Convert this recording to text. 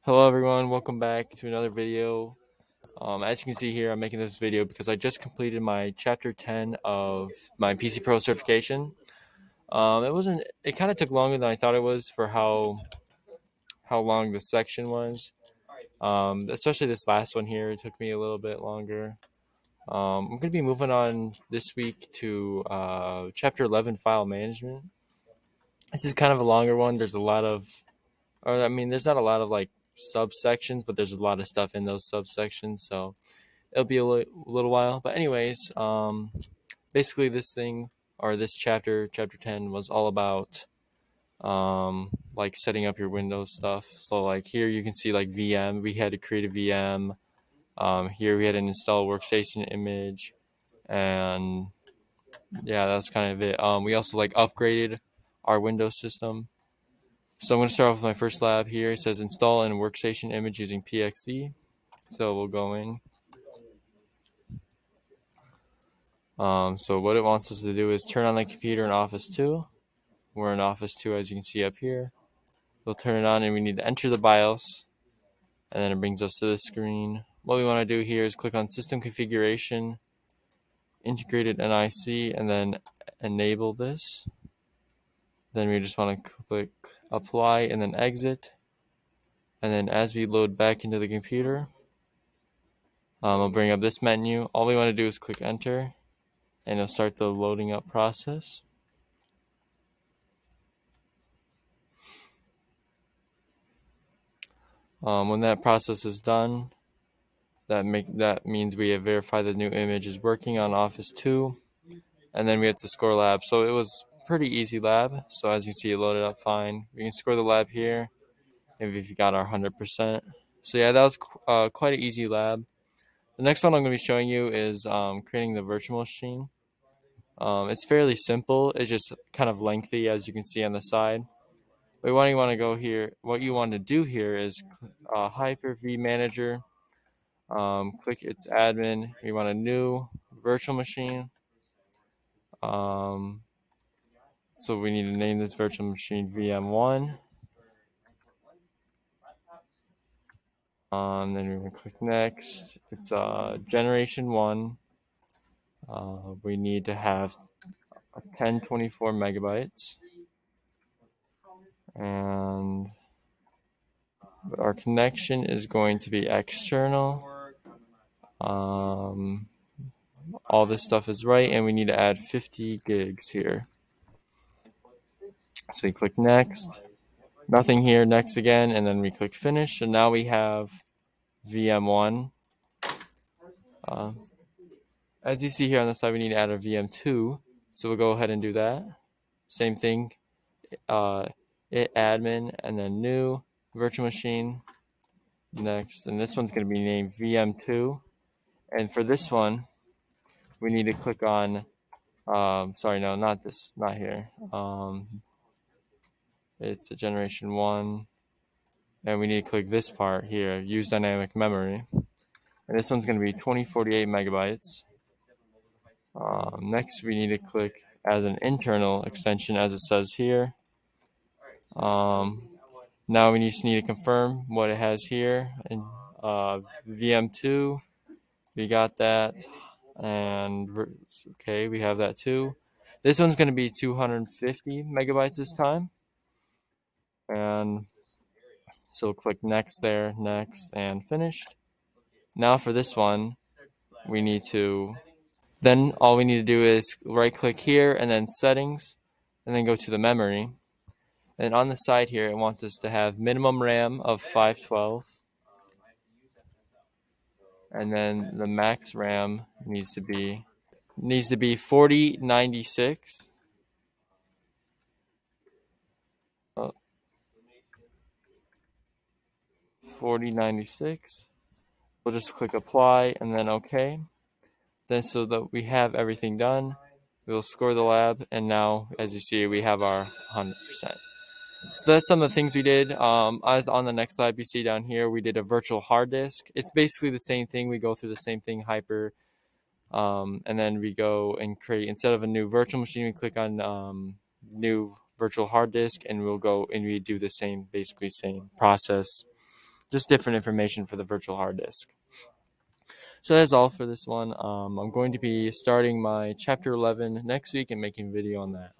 Hello everyone, welcome back to another video. Um, as you can see here, I'm making this video because I just completed my chapter 10 of my PC Pro certification. Um, it wasn't, it kind of took longer than I thought it was for how, how long the section was. Um, especially this last one here, took me a little bit longer. Um, I'm going to be moving on this week to uh, chapter 11 file management. This is kind of a longer one. There's a lot of, or I mean, there's not a lot of like subsections, but there's a lot of stuff in those subsections, so it'll be a li- little while. But anyways, um, basically this thing or this chapter, chapter 10, was all about um, like setting up your Windows stuff. So like here you can see like VM. We had to create a VM. Um, here we had an install workstation image, and yeah, that's kind of it. Um, we also like upgraded our Windows system. So I'm going to start off with my first lab here. It says install an workstation image using PXE. So we'll go in. Um, so what it wants us to do is turn on the computer in Office 2. We're in Office 2 as you can see up here. We'll turn it on and we need to enter the BIOS. And then it brings us to the screen. What we want to do here is click on System Configuration, Integrated NIC, and then enable this. Then we just want to click apply and then exit. And then as we load back into the computer, um, I'll bring up this menu. All we want to do is click enter and it'll start the loading up process. Um, when that process is done, that make that means we have verified the new image is working on Office 2, and then we have to score lab. So it was pretty easy lab. So as you can see, it loaded up fine. We can score the lab here if you got our 100%. So yeah, that was uh, quite an easy lab. The next one I'm going to be showing you is um, creating the virtual machine. Um, it's fairly simple. It's just kind of lengthy, as you can see on the side. But what you want to go here, what you want to do here is uh, Hyper-V Manager. Um, click its admin. We want a new virtual machine. Um, so we need to name this virtual machine VM1. Um, then we're going to click next. It's uh, generation 1. Uh, we need to have 1024 megabytes. And our connection is going to be external. Um, all this stuff is right, and we need to add 50 gigs here. So we click next, nothing here, next again, and then we click finish. And now we have VM1. Uh, as you see here on the side, we need to add a VM2. So we'll go ahead and do that. Same thing, uh, it admin and then new virtual machine. Next, and this one's going to be named VM2. And for this one, we need to click on, um, sorry, no, not this, not here. Um, it's a generation one. And we need to click this part here, use dynamic memory. And this one's going to be 2048 megabytes. Um, next, we need to click as an internal extension as it says here. Um, now we just need to confirm what it has here. In uh, VM2, we got that. And okay, we have that too. This one's going to be 250 megabytes this time. And so click next there, next, and finished. Now for this one, we need to, then all we need to do is right click here and then settings, and then go to the memory. And on the side here, it wants us to have minimum RAM of 512. And then the max RAM needs to be needs to be 4096. 4096. We'll just click apply and then OK. Then so that we have everything done, we'll score the lab and now as you see we have our 100%. So that's some of the things we did. Um, as on the next slide you see down here, we did a virtual hard disk. It's basically the same thing. We go through the same thing, hyper, um, and then we go and create, instead of a new virtual machine, we click on um, new virtual hard disk and we'll go and we do the same basically same process just different information for the virtual hard disk. So that's all for this one. Um, i'm going to be starting my chapter 11 next week and making a video on that